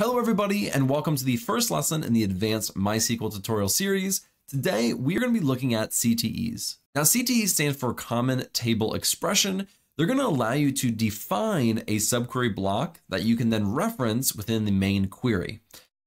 Hello everybody and welcome to the first lesson in the advanced MySQL tutorial series. Today we are going to be looking at CTEs. Now CTEs stands for Common Table Expression. They're going to allow you to define a subquery block that you can then reference within the main query.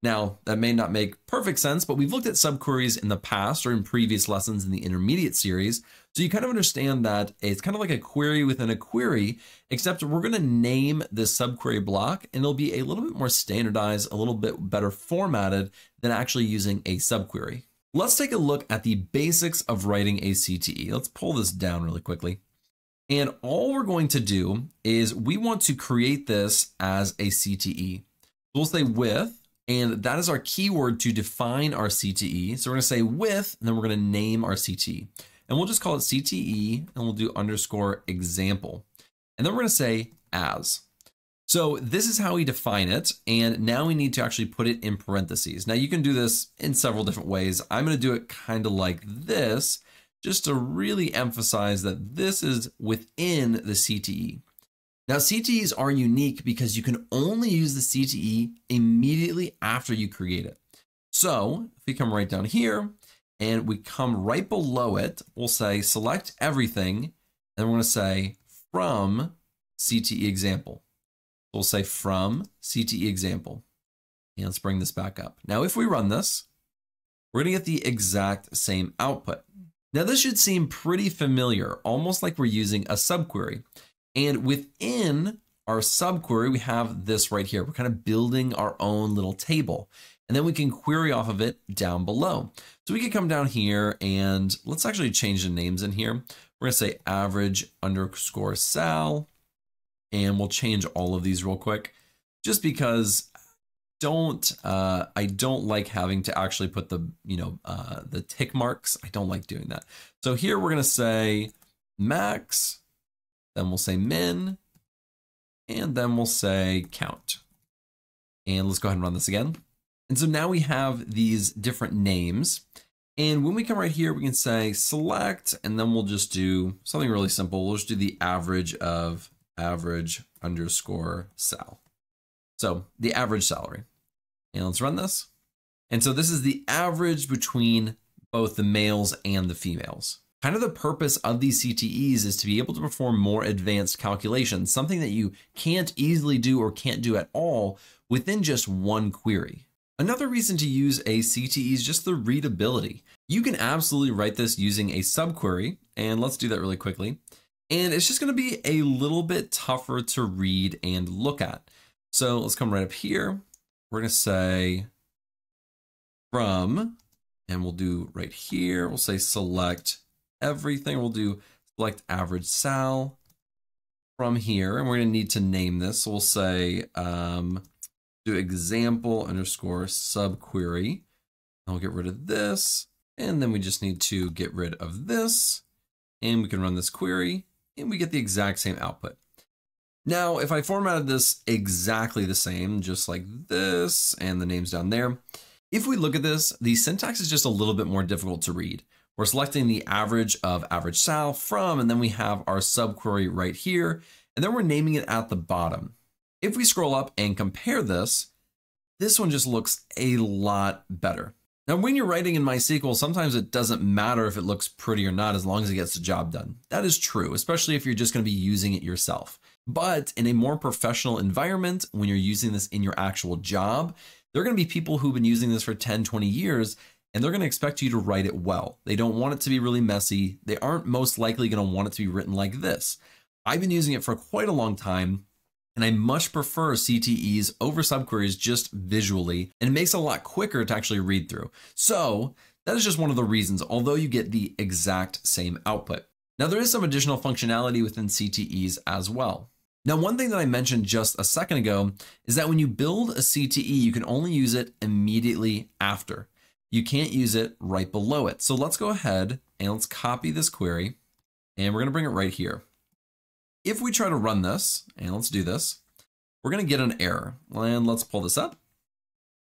Now, that may not make perfect sense, but we've looked at subqueries in the past or in previous lessons in the intermediate series. So you kind of understand that it's kind of like a query within a query, except we're going to name this subquery block and it'll be a little bit more standardized, a little bit better formatted than actually using a subquery. Let's take a look at the basics of writing a CTE. Let's pull this down really quickly. And all we're going to do is we want to create this as a CTE. So we'll say with and that is our keyword to define our CTE. So we're to say with, and then we're going to name our CTE. And we'll just call it CTE, and we'll do underscore example. And then we're to say as. So this is how we define it. And now we need to actually put it in parentheses. Now you can do this in several different ways. I'm going to do it kind of like this, just to really emphasize that this is within the CTE. Now CTEs are unique because you can only use the CTE immediately after you create it. So if we come right down here and we come right below it, we'll say select everything and we're going to say from CTE example. We'll say from CTE example. And let's bring this back up. Now if we run this, we're going to get the exact same output. Now this should seem pretty familiar, almost like we're using a subquery. And within our subquery, we have this right here. We're kind of building our own little table. And then we can query off of it down below. So we can come down here and let's actually change the names in here. We're gonna say average underscore sal, and we'll change all of these real quick, just because don't uh, I don't like having to actually put the you know uh, the tick marks. I don't like doing that. So here we're gonna say max then we'll say min, and then we'll say count. And let's go ahead and run this again. And so now we have these different names. And when we come right here, we can say select, and then we'll just do something really simple. We'll just do the average of average underscore sal. So the average salary. And let's run this. And so this is the average between both the males and the females. Kind of the purpose of these CTEs is to be able to perform more advanced calculations, something that you can't easily do or can't do at all within just one query. Another reason to use a CTE is just the readability. You can absolutely write this using a subquery, and let's do that really quickly. And it's just gonna be a little bit tougher to read and look at. So let's come right up here. We're gonna say from, and we'll do right here, we'll say select everything. We'll do select average sal from here, and we're going to need to name this. So we'll say um, do example underscore subquery. I'll get rid of this, and then we just need to get rid of this, and we can run this query, and we get the exact same output. Now, if I formatted this exactly the same, just like this, and the names down there, if we look at this, the syntax is just a little bit more difficult to read. We're selecting the average of average sal from, and then we have our subquery right here, and then we're naming it at the bottom. If we scroll up and compare this, this one just looks a lot better. Now, when you're writing in MySQL, sometimes it doesn't matter if it looks pretty or not as long as it gets the job done. That is true, especially if you're just going to be using it yourself. But in a more professional environment, when you're using this in your actual job, there are to be people who've been using this for 10, 20 years and they're going to expect you to write it well. They don't want it to be really messy. They aren't most likely going to want it to be written like this. I've been using it for quite a long time, and I much prefer CTEs over subqueries just visually, and it makes it a lot quicker to actually read through. So that is just one of the reasons, although you get the exact same output. Now there is some additional functionality within CTEs as well. Now, one thing that I mentioned just a second ago is that when you build a CTE, you can only use it immediately after you can't use it right below it. So let's go ahead and let's copy this query and we're going to bring it right here. If we try to run this, and let's do this, we're going to get an error. And let's pull this up.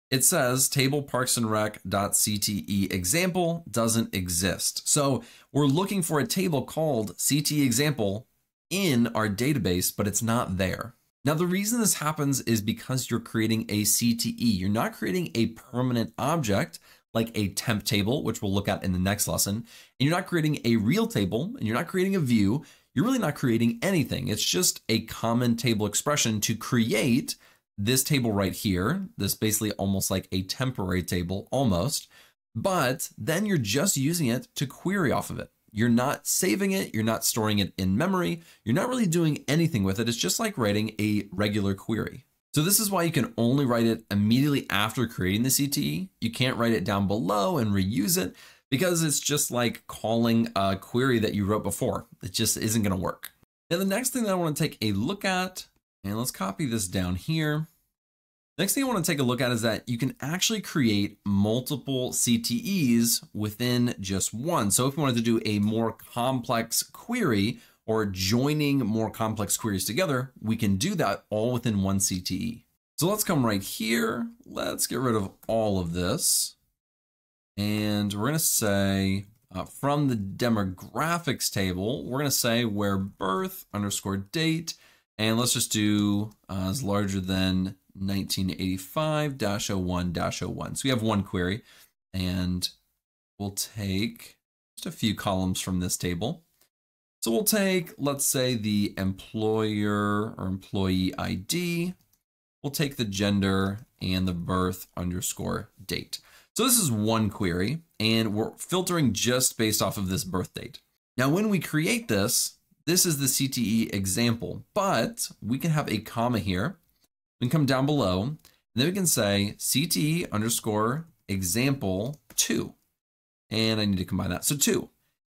It says table parks and rec.cte example doesn't exist. So we're looking for a table called CTE example in our database, but it's not there. Now, the reason this happens is because you're creating a CTE. You're not creating a permanent object like a temp table, which we'll look at in the next lesson. And you're not creating a real table and you're not creating a view. You're really not creating anything. It's just a common table expression to create this table right here. This basically almost like a temporary table almost, but then you're just using it to query off of it. You're not saving it. You're not storing it in memory. You're not really doing anything with it. It's just like writing a regular query. So this is why you can only write it immediately after creating the CTE. You can't write it down below and reuse it because it's just like calling a query that you wrote before. It just isn't going to work. Now, the next thing that I want to take a look at, and let's copy this down here. Next thing I want to take a look at is that you can actually create multiple CTEs within just one. So if you wanted to do a more complex query, or joining more complex queries together, we can do that all within one CTE. So let's come right here. Let's get rid of all of this. And we're going to say uh, from the demographics table, we're going to say where birth underscore date. And let's just do uh, is larger than 1985-01-01. So we have one query and we'll take just a few columns from this table. So we'll take, let's say, the employer or employee ID. We'll take the gender and the birth underscore date. So this is one query, and we're filtering just based off of this birth date. Now, when we create this, this is the CTE example, but we can have a comma here. We can come down below, and then we can say CTE underscore example two. And I need to combine that. So two.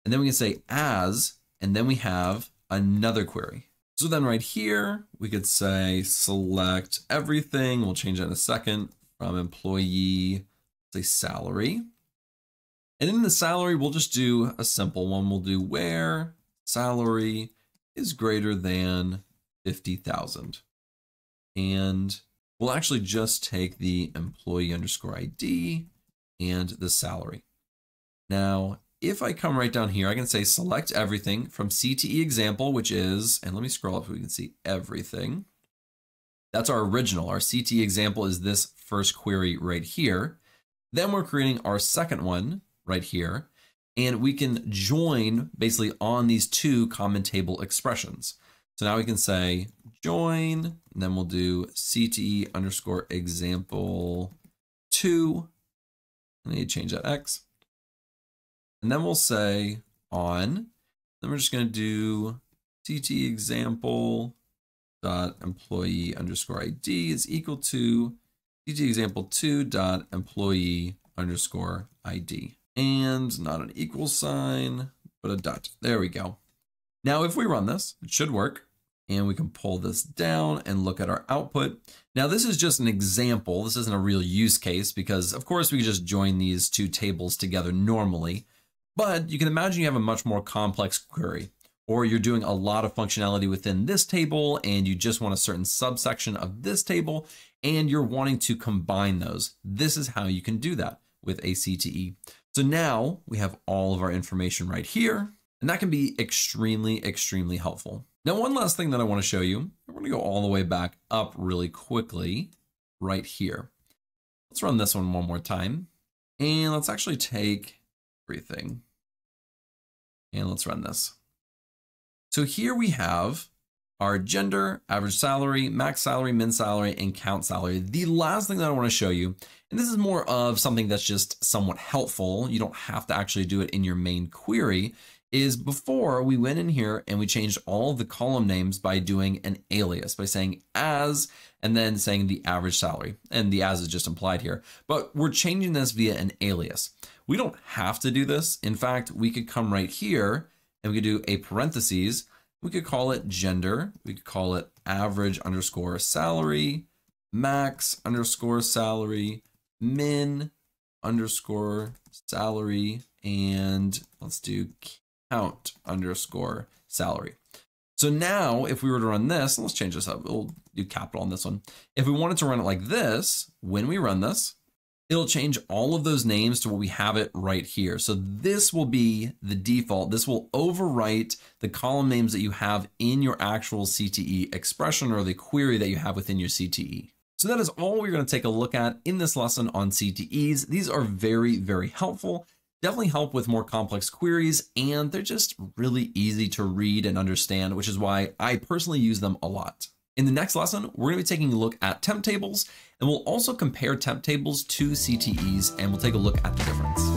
And then we can say as and then we have another query. So then right here, we could say select everything. We'll change that in a second from employee, say salary. And in the salary, we'll just do a simple one. We'll do where salary is greater than 50,000. And we'll actually just take the employee underscore ID and the salary. Now, if I come right down here, I can say select everything from CTE example, which is, and let me scroll up so we can see everything. That's our original. Our CTE example is this first query right here. Then we're creating our second one right here, and we can join basically on these two common table expressions. So now we can say join, and then we'll do CTE underscore example two. I need to change that X. And then we'll say on, then we're just going to do CTE example dot employee underscore ID is equal to CTE example two dot employee underscore ID. And not an equal sign, but a dot. There we go. Now, if we run this, it should work. And we can pull this down and look at our output. Now, this is just an example. This isn't a real use case because, of course, we could just join these two tables together normally. But you can imagine you have a much more complex query, or you're doing a lot of functionality within this table and you just want a certain subsection of this table and you're wanting to combine those. This is how you can do that with a CTE. So now we have all of our information right here, and that can be extremely, extremely helpful. Now, one last thing that I want to show you, we're going to go all the way back up really quickly right here. Let's run this one one more time. And let's actually take everything. And let's run this. So here we have our gender, average salary, max salary, min salary, and count salary. The last thing that I want to show you, and this is more of something that's just somewhat helpful, you don't have to actually do it in your main query, is before we went in here and we changed all the column names by doing an alias, by saying as, and then saying the average salary. And the as is just implied here, but we're changing this via an alias. We don't have to do this. In fact, we could come right here and we could do a parentheses. We could call it gender. We could call it average underscore salary, max underscore salary, min underscore salary, and let's do count underscore salary. So now if we were to run this, let's change this up. We'll do capital on this one. If we wanted to run it like this, when we run this, it'll change all of those names to what we have it right here. So this will be the default. This will overwrite the column names that you have in your actual CTE expression or the query that you have within your CTE. So that is all we're going to take a look at in this lesson on CTEs. These are very, very helpful. Definitely help with more complex queries, and they're just really easy to read and understand, which is why I personally use them a lot. In the next lesson, we're going to be taking a look at temp tables, and we'll also compare temp tables to CTEs, and we'll take a look at the difference.